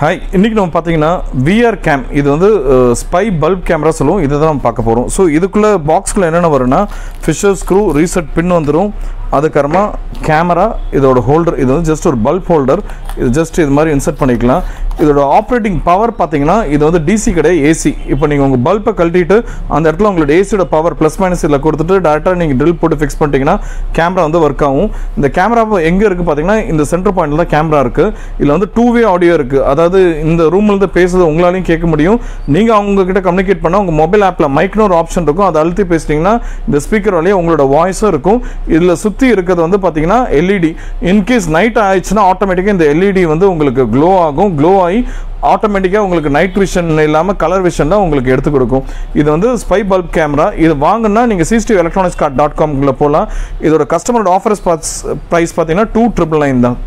Hi இன்றைக்கி நம்ம பார்த்தீங்கன்னா விஆர் கேம் இது வந்து ஸ்பை பல்ப் கேமரா சொல்லுவோம். இதை தான் நம்ம பார்க்க போகிறோம் ஸோ இதுக்குள்ளே பாக்ஸ்குள்ளே என்னென்ன வரும்னா ஃபிஷர் ஸ்க்ரூ ரீசெட் பின் வந்துடும் அதுக்கப்புறமா கேமரா இதோட ஹோல்டர் இது வந்து ஜஸ்ட் ஒரு பல்ப் ஹோல்டர் இது ஜஸ்ட் இது மாதிரி இன்சர்ட் பண்ணிக்கலாம். இதோட ஆப்ரேட்டிங் பவர் பார்த்தீங்கன்னா இது வந்து டிசி கிடையாது ஏசி இப்போ நீங்கள் உங்கள் பல்பை கழட்டிட்டு அந்த இடத்துல உங்களோட ஏசியோட பவர் ப்ளஸ் மைனஸ் இதில் கொடுத்துட்டு டேரெக்டாக நீங்கள் ட்ரில் போட்டு ஃபிக்ஸ் பண்ணிட்டீங்கன்னா கேமரா வந்து ஒர்க் ஆகும். இந்த கேமரா எங்கே இருக்குது பார்த்தீங்கன்னா இந்த சென்டர் பாயிண்டில் தான் கேமரா இருக்குது இதில் வந்து டூ வே ஆடியோ இருக்குது அதாவது இந்த ரூம்லேருந்து பேசுறது உங்களாலையும் கேட்க முடியும். நீங்கள் அவங்கக்கிட்ட கம்யூனிகேட் பண்ணால் உங்கள் மொபைல் ஆப்பில் மைக்னோ ஒரு ஆப்ஷன் இருக்கும். அதை அழுத்தி பேசிட்டீங்கன்னா இந்த ஸ்பீக்கர் வழியாக உங்களோட வாய்ஸும் இருக்கும். இதில் சுற்றி இருக்கிறது வந்து பார்த்தீங்கன்னா எல்இடி இன்கேஸ் நைட் ஆயிடுச்சுன்னா ஆட்டோமேட்டிக்காக இந்த எல்இடி வந்து உங்களுக்கு க்ளோ ஆகும். க்ளோ ஆகி ஆட்டோமேட்டிக்காக உங்களுக்கு நைட் விஷன் இல்லாமல் கலர் விஷன் தான் உங்களுக்கு எடுத்து கொடுக்கும். இது வந்து ஸ்பை பல்ப் கேமரா இது வாங்கினா நீங்கள் சிசிடிவி எலக்ட்ரானிக்ஸ் கார்ட் டாட் காம்குள்ளே போகலாம் இதோட கஸ்டமரோட ஆஃபர்ஸ் ப்ரைஸ் பார்த்தீங்கன்னா டூ ட்ரிபிள் நைன் தான்.